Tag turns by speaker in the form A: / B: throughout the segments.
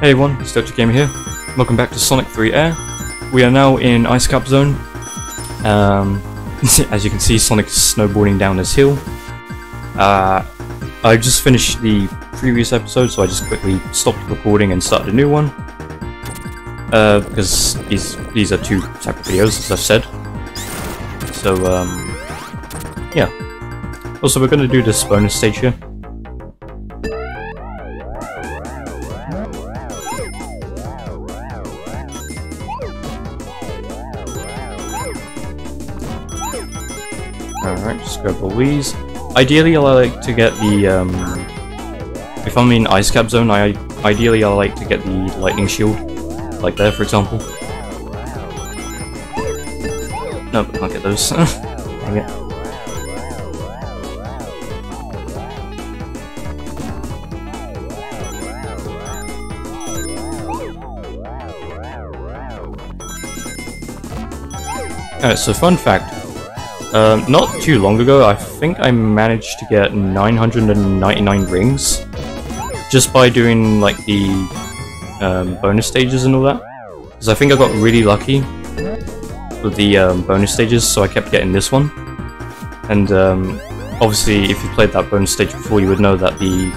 A: Hey everyone, it's Dr. Gamer here. Welcome back to Sonic 3 Air. We are now in Ice Cap Zone. Um, as you can see, Sonic's snowboarding down this hill. Uh, I just finished the previous episode, so I just quickly stopped recording and started a new one. Uh, because these these are two separate videos, as I've said. So, um, yeah. Also, we're going to do this bonus stage here. Alright, just grab all these. Ideally, I like to get the, um, if I'm in Ice Cap Zone, I ideally I like to get the Lightning Shield, like there, for example. No, I can't get those. Dang it. Alright, so fun fact. Um, not too long ago, I think I managed to get 999 rings just by doing like the um, bonus stages and all that. Because I think I got really lucky with the um, bonus stages, so I kept getting this one. And um, obviously, if you played that bonus stage before, you would know that the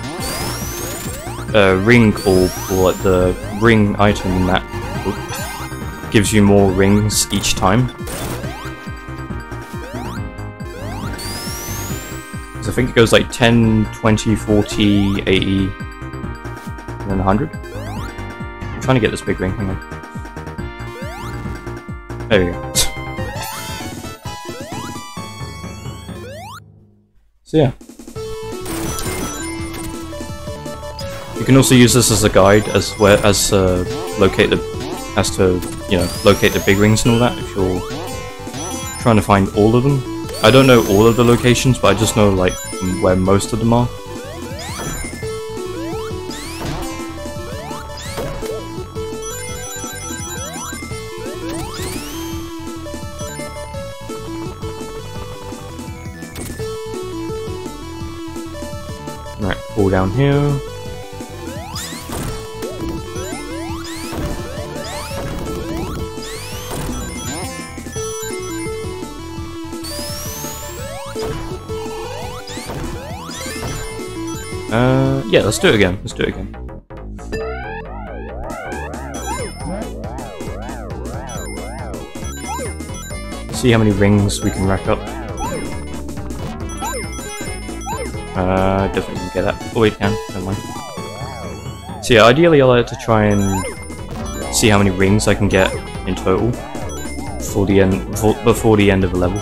A: uh, ring or, or like the ring item in that gives you more rings each time. Think it goes like 10, 20, 40, 80, and then 100. I'm trying to get this big ring, hang on. There we go. so yeah. You can also use this as a guide as where as uh, locate the as to you know locate the big rings and all that if you're trying to find all of them. I don't know all of the locations, but I just know like where most of them are. Right, down here. Yeah, let's do it again. Let's do it again. See how many rings we can rack up. Uh, definitely can get that. Oh, we can. Never mind. So yeah, ideally I like to try and see how many rings I can get in total for the end before, before the end of the level.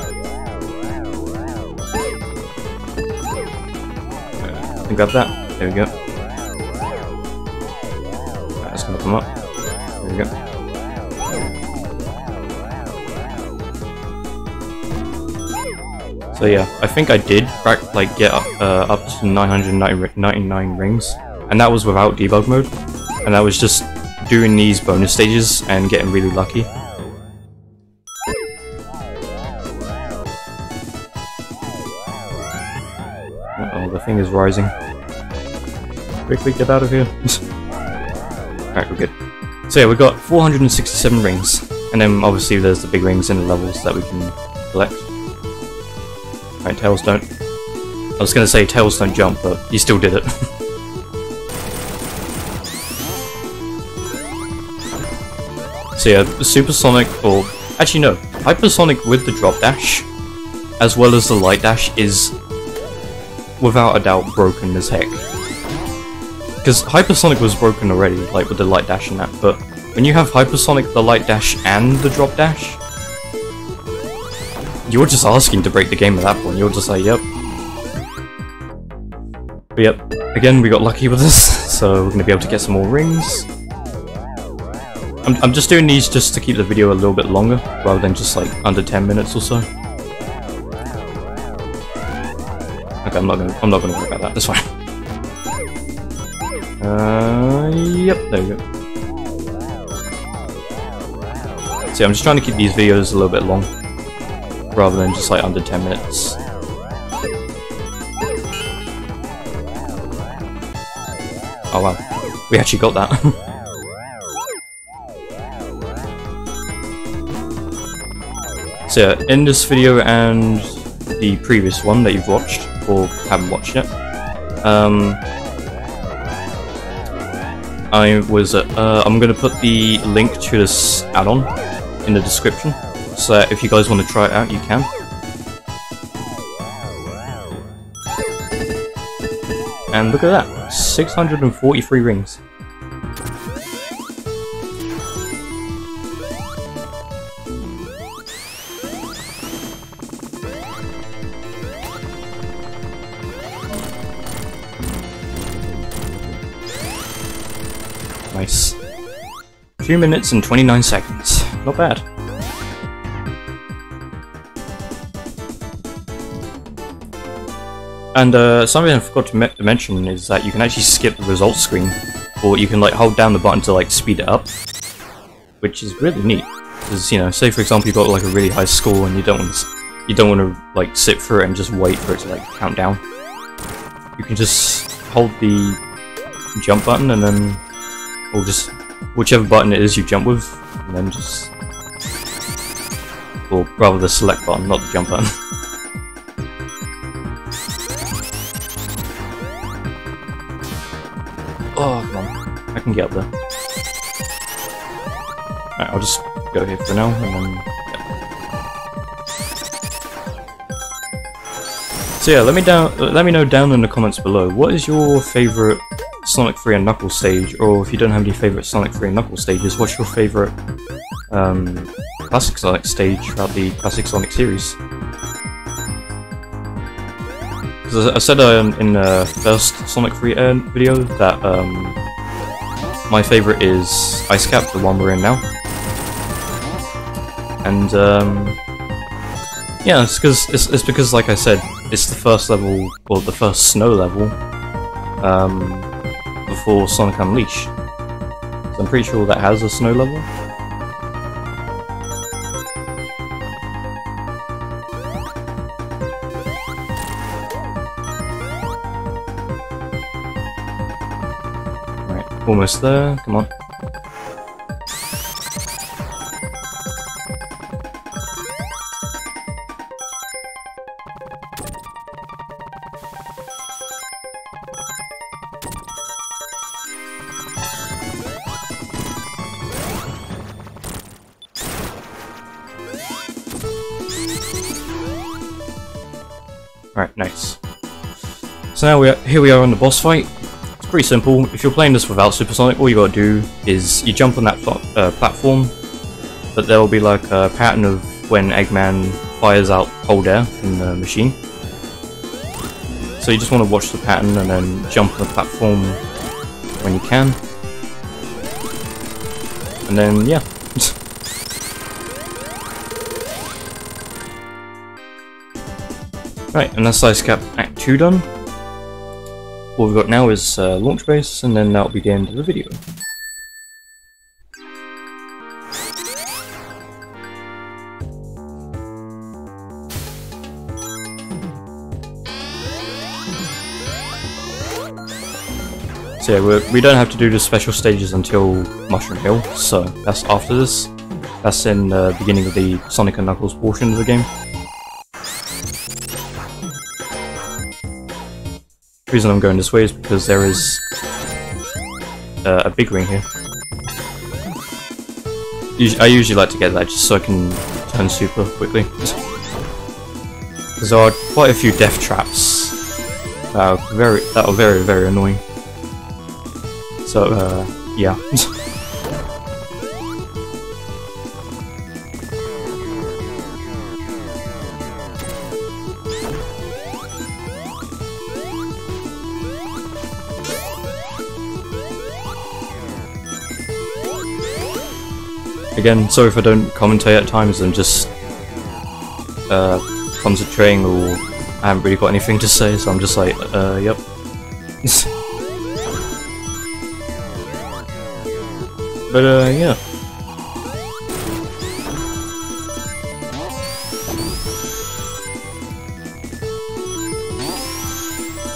A: And grab that. There we go. That's gonna come up. There we go. So yeah, I think I did like get up, uh, up to 999 rings, and that was without debug mode, and that was just doing these bonus stages and getting really lucky. Uh oh, the thing is rising. Quickly get out of here. Alright, we're good. So yeah, we've got 467 rings, and then obviously there's the big rings in the levels that we can collect. Right, Tails don't. I was gonna say Tails don't jump, but you still did it. so yeah, supersonic, or actually no, hypersonic with the drop dash, as well as the light dash, is without a doubt broken as heck. Because hypersonic was broken already, like with the light dash and that, but when you have hypersonic, the light dash, and the drop dash, you're just asking to break the game at that point. You're just like, yep. But yep, again, we got lucky with this, so we're going to be able to get some more rings. I'm, I'm just doing these just to keep the video a little bit longer, rather than just like under 10 minutes or so. Okay, I'm not gonna, I'm not gonna worry about that, that's fine. Uh, yep, there you go. See, I'm just trying to keep these videos a little bit long, rather than just like under 10 minutes. Oh wow, we actually got that. So yeah, in this video and the previous one that you've watched, or haven't watched yet, um, I was, uh, I'm going to put the link to this add-on in the description, so if you guys want to try it out, you can. And look at that, 643 rings. 2 minutes and 29 seconds. Not bad. And uh, something I forgot to, to mention is that you can actually skip the results screen, or you can like hold down the button to like speed it up, which is really neat. Because you know, say for example you got like a really high score and you don't want to, you don't want to like sit through it and just wait for it to like count down. You can just hold the jump button and then, or just whichever button it is you jump with, and then just, or rather the select button, not the jump button. Oh, come on. I can get up there. Alright, I'll just go here for now, and then... So yeah, let me down. Let me know down in the comments below. What is your favorite Sonic 3 and Knuckles stage, or if you don't have any favorite Sonic 3 and Knuckles stages, what's your favorite um, classic Sonic stage throughout the classic Sonic series? Because I said um, in the first Sonic 3 uh, video that um, my favourite is Ice Cap, the one we're in now. And um, yeah, it's because it's, it's because like I said, it's the first level or the first snow level um, before Sonic Unleashed. So I'm pretty sure that has a snow level. Right, almost there, come on. Alright, nice. So now we're here we are on the boss fight It's pretty simple. If you're playing this without Supersonic, all you gotta do is you jump on that uh, platform, but there will be like a pattern of when Eggman fires out cold air in the machine. So you just want to watch the pattern and then jump on the platform when you can. And then, yeah. Right, and that's Ice Cap Act 2 done. What we've got now is uh, Launch Base, and then that'll be the end of the video. So yeah, we do not have to do the special stages until Mushroom Hill, so that's after this. That's in the beginning of the Sonic & Knuckles portion of the game. The reason I'm going this way is because there is uh, a big ring here. I usually like to get that just so I can turn super quickly. there are quite a few death traps that are very that are very very annoying. So uh, yeah. Again, sorry if I don't commentate at times, I'm just uh, concentrating or I haven't really got anything to say, so I'm just like, uh, yep. but uh, yeah.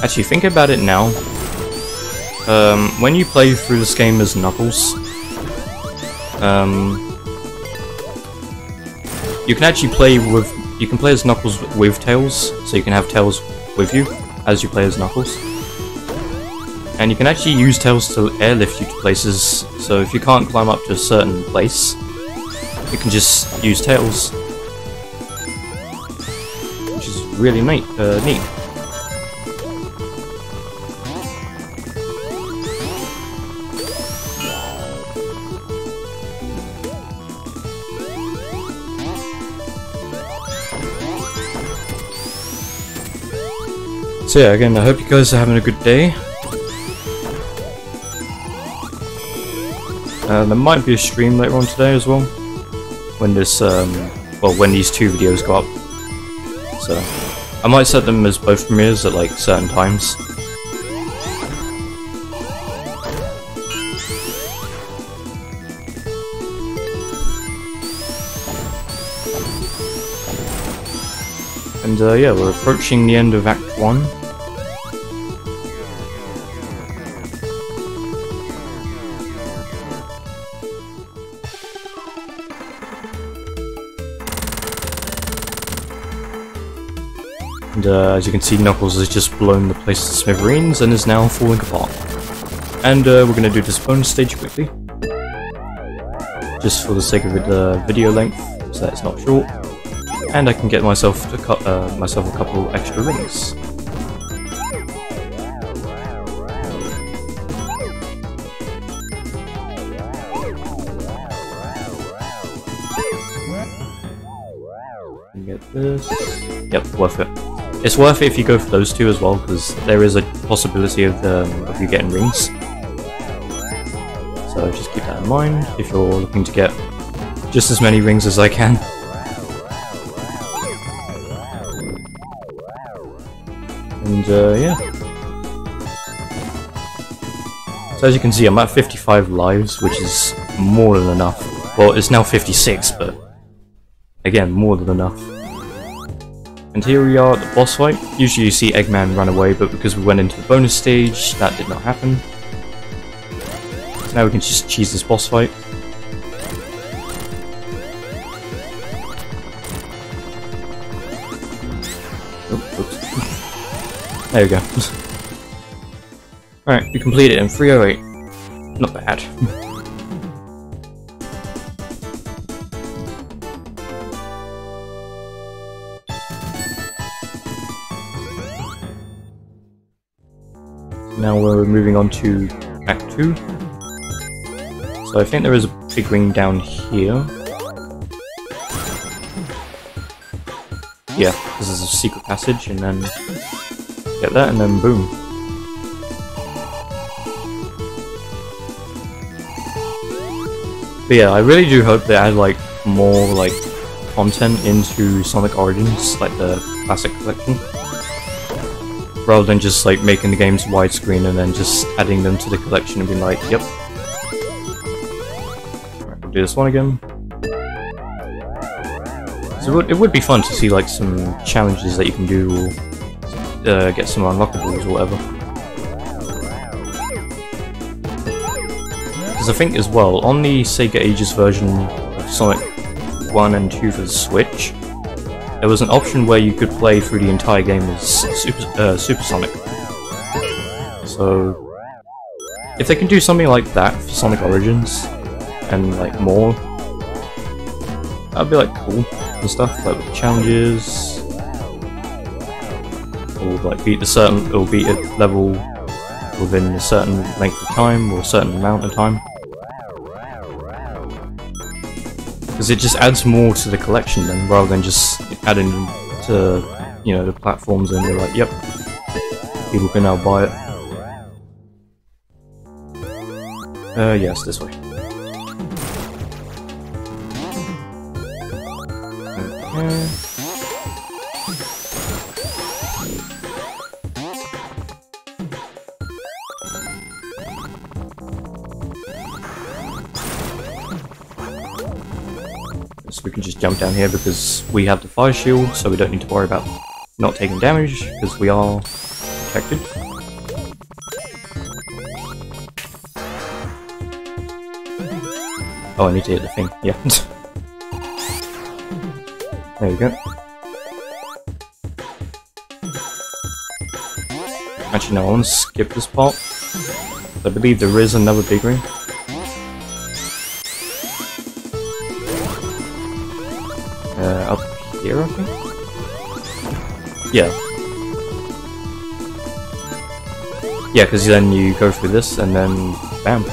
A: Actually, think about it now. Um, when you play through this game as Knuckles, um, you can actually play with you can play as Knuckles with Tails, so you can have Tails with you as you play as Knuckles. And you can actually use Tails to airlift you to places, so if you can't climb up to a certain place, you can just use Tails. Which is really neat. Uh, neat. So yeah, again, I hope you guys are having a good day. Uh, there might be a stream later on today as well, when this, um, well, when these two videos go up. So, I might set them as both premieres at like certain times. And uh, yeah, we're approaching the end of Act 1. And uh, as you can see, Knuckles has just blown the place to smithereens and is now falling apart. And uh, we're going to do this bonus stage quickly. Just for the sake of the uh, video length, so that it's not short. And I can get myself to cut uh, myself a couple extra rings. Get this. Yep, worth it. It's worth it if you go for those two as well, because there is a possibility of, um, of you getting rings. So just keep that in mind if you're looking to get just as many rings as I can. And uh, yeah. So as you can see, I'm at 55 lives, which is more than enough. Well, it's now 56, but again, more than enough. And here we are at the boss fight. Usually you see Eggman run away, but because we went into the bonus stage, that did not happen. Now we can just cheese this boss fight. Oh, there we go. Alright, we completed it in 308. Not bad. we're moving on to Act 2. So I think there is a big ring down here. Yeah, this is a secret passage, and then get that, and then boom. But yeah, I really do hope they add like more like content into Sonic Origins, like the classic collection rather than just like making the games widescreen and then just adding them to the collection and being like, yep. Right, we'll do this one again. So it would, it would be fun to see like some challenges that you can do or uh, get some unlockables or whatever. Because I think as well, on the Sega Ages version of Sonic 1 and 2 for the Switch, there was an option where you could play through the entire game as Super, uh. So, if they can do something like that for Sonic Origins, and like more, that'd be like cool and stuff, like with challenges, or like beat a certain, or beat a level within a certain length of time, or a certain amount of time. Because it just adds more to the collection then, rather than just adding to, you know, the platforms and they're like, yep, people can now buy it. Uh, yes, this way. Just jump down here because we have the fire shield, so we don't need to worry about not taking damage, because we are protected. Oh, I need to hit the thing, yeah. There you go. Actually, no, I want to skip this part. I believe there is another big ring. Uh, up here, I think? Yeah. Yeah, because then you go through this and then bam.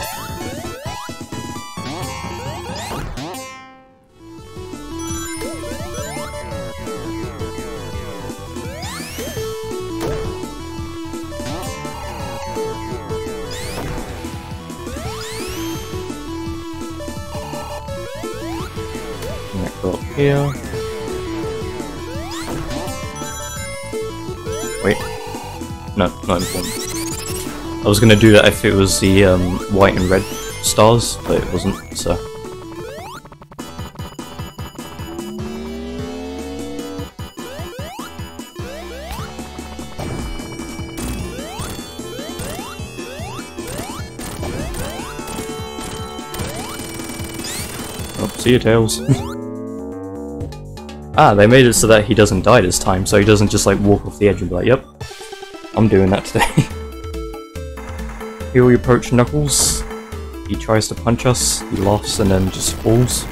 A: Was gonna do that if it was the um, white and red stars, but it wasn't, so... Oh, see you, Tails. ah, they made it so that he doesn't die this time, so he doesn't just like walk off the edge and be like, yep, I'm doing that today. Here we approach Knuckles. He tries to punch us, he laughs and then just falls.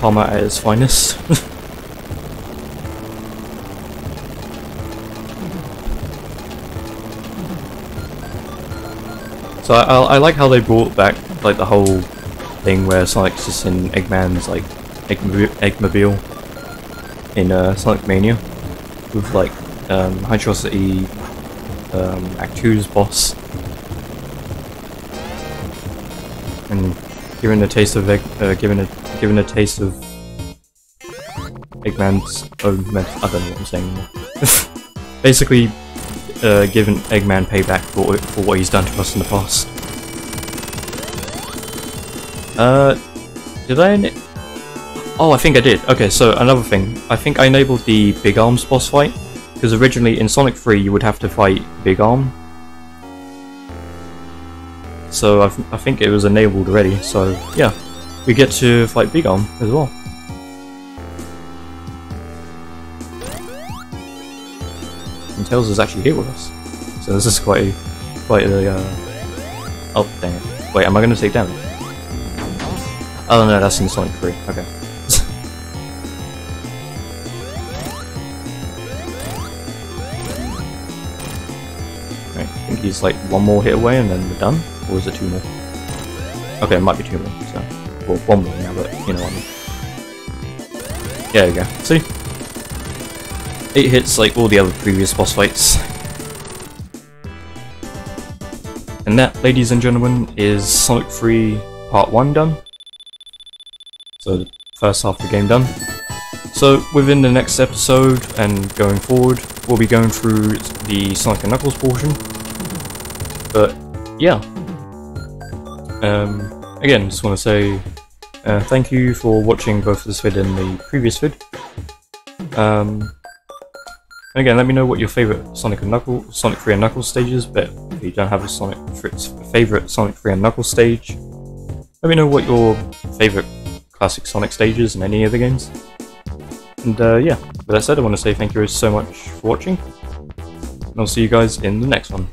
A: Karma at its finest. so I, I, I like how they brought back like the whole thing where Sonic's just in Eggman's like Eggmobile in uh, Sonic Mania with like um, Hydrocity, um, Act 2's boss, given a taste of egg, uh, given a given a taste of Eggman's own. I don't know what I'm saying anymore. Basically, uh, given Eggman payback for for what he's done to us in the past. Uh, did I? Oh, I think I did. Okay, so another thing. I think I enabled the Big Arms boss fight because originally in Sonic 3 you would have to fight Big Arm. So I, I think it was enabled already, so yeah. We get to fight Big Arm as well. And Tails is actually here with us. So this is quite a, quite a, uh... Oh, dang it. Wait, am I going to take damage? Oh no, that's in Sonic 3, okay. I think he's like one more hit away and then we're done? Or is it two more? Okay, it might be two more, so... Well, one more now, but you know what I mean. There you go. See? Eight hits like all the other previous boss fights. And that, ladies and gentlemen, is Sonic 3 Part 1 done. So, the first half of the game done. So, within the next episode and going forward, we'll be going through the Sonic & Knuckles portion, but yeah. Um, again, just want to say uh, thank you for watching both this vid and the previous vid. Um, again, let me know what your favorite Sonic and Sonic 3 and Knuckles stages. But if you don't have a Sonic favorite Sonic 3 and Knuckles stage, let me know what your favorite classic Sonic stages in any of the games. And uh, yeah, with that said, I want to say thank you so much for watching, and I'll see you guys in the next one.